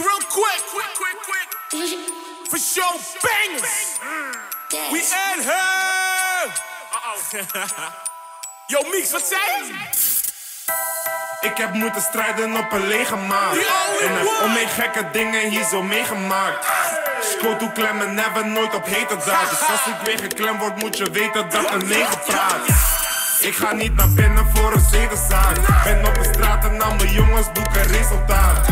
real quick. Quick, quick, quick. For show bangers. We in here. Uh-oh. Yo, Mix, wat zei je? Ik heb moeten strijden op een lege oude En heb om gekke dingen hier zo meegemaakt. Schoot toe klemmen, never nooit op hete daad. Dus als ik weer geklemd word, moet je weten dat een negen praat. Ik ga niet naar binnen voor een zedenzaak. Ben op de straat en al mijn jongens boeken resultaat.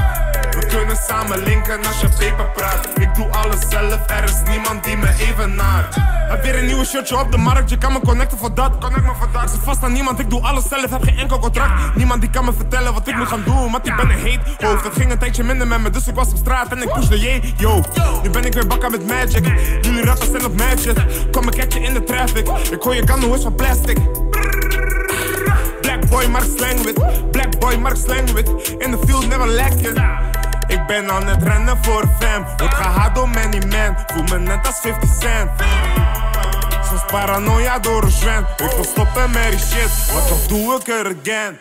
Kunnen samen linken als je paper praat. Ik doe alles zelf, er is niemand die me even naart. Heb weer een nieuwe shirtje op de markt, je kan me connecten voor dat. Connect me voor dat. Ik zit vast aan niemand, ik doe alles zelf, heb geen enkel contract. Niemand die kan me vertellen wat ik moet gaan doen, want ik ben een hate hoofd. Het ging een tijdje minder met me, dus ik was op straat en ik pushde je, yo. Nu ben ik weer bakken met magic. Jullie rappers zijn op magic. Kom een catchen in de traffic. Ik hoor je kan is van plastic. Black boy, maar slang wit. Black boy, maar slang wit. In the field never lacking. Ik ben aan het rennen voor fam. Word gehaat door many man. Voel me net als 50 cent. Soms paranoia door een zwem. Ik wil stoppen met die shit, maar toch doe ik er again.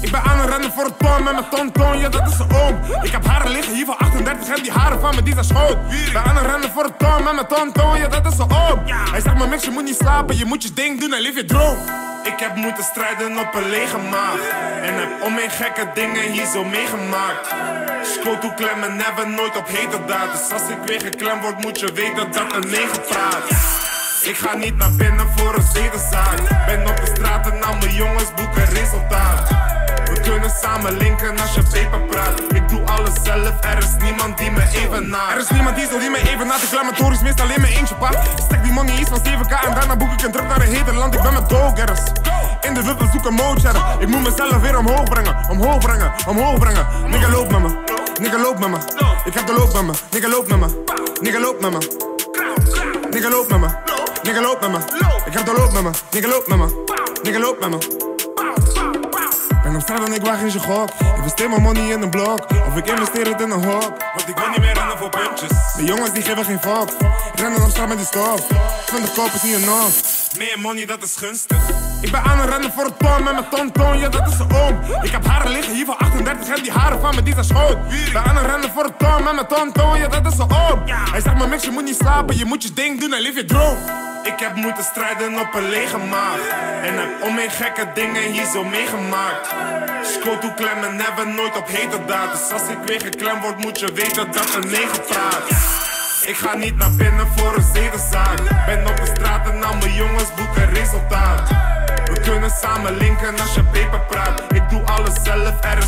Ik ben aan het rennen voor het ton met mijn tonton, ja dat is een oom. Ik heb haren liggen hier van 38 en die haren van me die zijn schoon. Ik ben aan het rennen voor het ton met mijn tonton, ja dat is een oom. Hij zegt me mix, je moet niet slapen, je moet je ding doen en leef je droom. Ik heb moeten strijden op een lege maag. En heb om mijn gekke dingen hier zo meegemaakt. Schoot toe klemmen, never nooit op hete daad. Dus als ik weer geklemd word, moet je weten dat een negen praat. Ik ga niet naar binnen voor een zedenzaak. Ben op de straat en mijn jongens boeken resultaat. We kunnen samen linken als je paper praat. Ik doe alles zelf, er is niemand die me even na. Er is niemand die zo die me even na. Reclamatorisch, meestal alleen mijn eentje pa. Stek die money iets van 7k en daarna boek ik een trip naar een heter land. Ik ben met go-getters. In de wippel zoeken moodshedder. Ik moet mezelf weer omhoog brengen, omhoog brengen, omhoog brengen. Nigga loop met me, nigga loop met me. Ik heb de loop met me, nigga loop met me, nigga loop met me. Nigga loop met me. Nigga loop met me. Ik heb de loop met me. Nigga loop met me. Nigga loop met me. Ben op straat en ik waag in je gok. Investeer mijn money in een blok. Of ik investeer het in een hok. Want ik wil niet meer rennen voor puntjes. De jongens die geven geen fuck. Rennen op straat met die stof. Van de kop is niet enough. Meer money, dat is gunstig. Ik ben aan het rennen voor het ton met mijn tonton, ja dat is een oom. Ik heb haren liggen hier van 38 en die haren van me die zijn schoon. Ik ben aan het rennen voor het ton met mijn tonton, ja dat is een oom. Hij zegt me mix, je moet niet slapen, je moet je ding doen en leef je droom. Ik heb moeten strijden op een lege maag. En heb om mijn gekke dingen hier zo meegemaakt. Schoot toe klemmen, never nooit op hete daad. Dus als ik weer geklemd word, moet je weten dat een negen praat. Ik ga niet naar binnen voor een zedenzaak. Ben op de straat en al mijn jongens boeken resultaat. We kunnen samen linken als je paper praat. Ik doe alles zelf, er